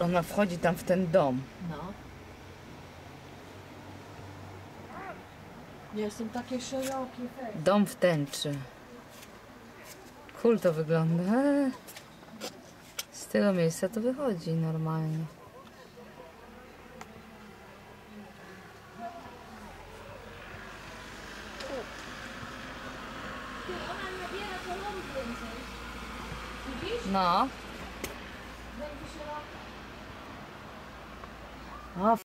Ona wchodzi tam w ten dom. No. Nie, są takie szerokie. Dom w tęczy. Cool to wygląda. Z tego miejsca to wychodzi normalnie. No. Będzie szeroka. Oh,